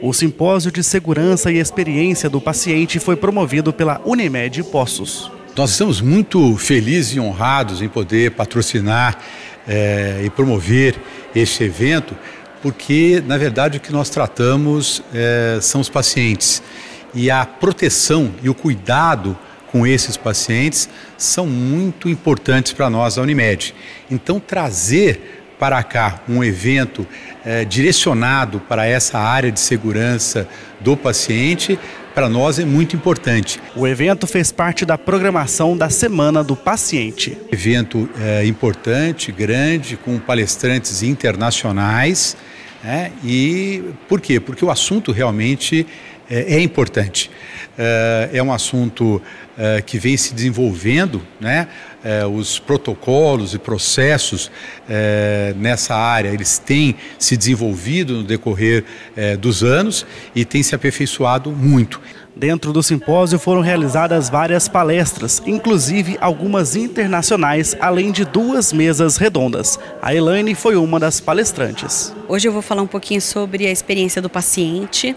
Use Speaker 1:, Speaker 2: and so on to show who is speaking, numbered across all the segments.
Speaker 1: O simpósio de segurança e experiência do paciente foi promovido pela Unimed Poços.
Speaker 2: Nós estamos muito felizes e honrados em poder patrocinar é, e promover este evento, porque, na verdade, o que nós tratamos é, são os pacientes. E a proteção e o cuidado com esses pacientes são muito importantes para nós, a Unimed. Então, trazer para cá um evento é, direcionado para essa área de segurança do paciente, para nós é muito importante.
Speaker 1: O evento fez parte da programação da Semana do Paciente.
Speaker 2: Evento é, importante, grande, com palestrantes internacionais. É, e por quê? Porque o assunto realmente é, é importante. É, é um assunto é, que vem se desenvolvendo, né? É, os protocolos e processos nessa área, eles têm se desenvolvido no decorrer dos anos e têm se aperfeiçoado muito.
Speaker 1: Dentro do simpósio foram realizadas várias palestras, inclusive algumas internacionais, além de duas mesas redondas. A Elaine foi uma das palestrantes.
Speaker 3: Hoje eu vou falar um pouquinho sobre a experiência do paciente,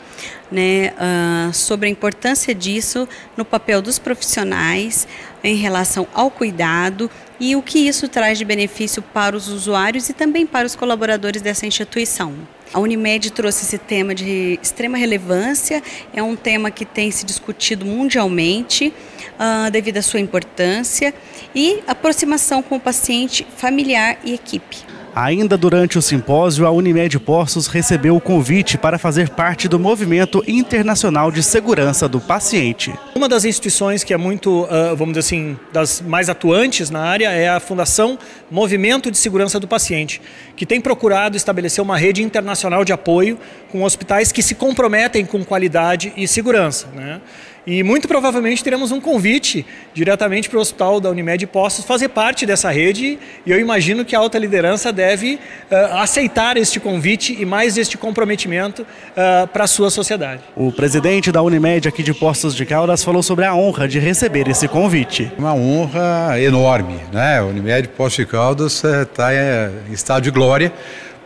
Speaker 3: né, uh, sobre a importância disso no papel dos profissionais em relação ao cuidado e o que isso traz de benefício para os usuários e também para os colaboradores dessa instituição. A Unimed trouxe esse tema de extrema relevância, é um tema que tem se discutido mundialmente uh, devido à sua importância e aproximação com o paciente, familiar e equipe.
Speaker 1: Ainda durante o simpósio, a Unimed Poços recebeu o convite para fazer parte do Movimento Internacional de Segurança do Paciente.
Speaker 4: Uma das instituições que é muito, ah, vamos dizer assim, das mais atuantes na área é a Fundação Movimento de Segurança do Paciente, que tem procurado estabelecer uma rede internacional de apoio com hospitais que se comprometem com qualidade e segurança. Né? E muito provavelmente teremos um convite diretamente para o hospital da Unimed Postos fazer parte dessa rede e eu imagino que a alta liderança deve uh, aceitar este convite e mais este comprometimento uh, para a sua sociedade.
Speaker 1: O presidente da Unimed aqui de Postos de Caldas falou sobre a honra de receber esse convite.
Speaker 2: Uma honra enorme, né? A Unimed Postos de Caldas está eh, em estado de glória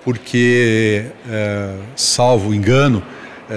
Speaker 2: porque, salvo engano,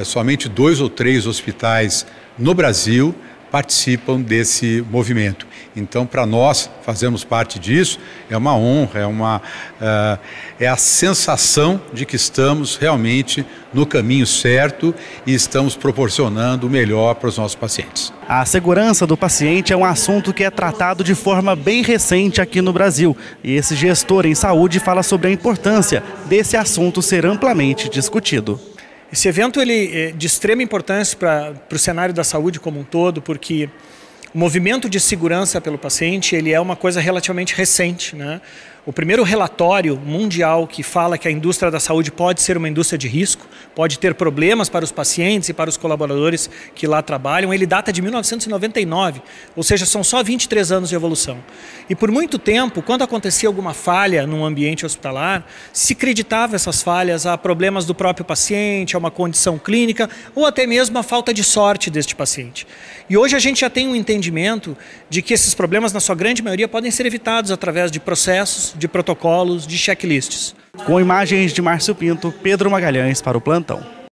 Speaker 2: somente dois ou três hospitais no Brasil participam desse movimento. Então, para nós fazermos parte disso, é uma honra, é, uma, uh, é a sensação de que estamos realmente no caminho certo e estamos proporcionando o melhor para os nossos pacientes.
Speaker 1: A segurança do paciente é um assunto que é tratado de forma bem recente aqui no Brasil. E esse gestor em saúde fala sobre a importância desse assunto ser amplamente discutido.
Speaker 4: Esse evento ele é de extrema importância para o cenário da saúde como um todo, porque o movimento de segurança pelo paciente ele é uma coisa relativamente recente. Né? O primeiro relatório mundial que fala que a indústria da saúde pode ser uma indústria de risco, pode ter problemas para os pacientes e para os colaboradores que lá trabalham, ele data de 1999, ou seja, são só 23 anos de evolução. E por muito tempo, quando acontecia alguma falha num ambiente hospitalar, se acreditava essas falhas a problemas do próprio paciente, a uma condição clínica ou até mesmo a falta de sorte deste paciente. E hoje a gente já tem um entendimento de que esses problemas, na sua grande maioria, podem ser evitados através de processos, de protocolos, de checklists.
Speaker 1: Com imagens de Márcio Pinto, Pedro Magalhães para o plantão.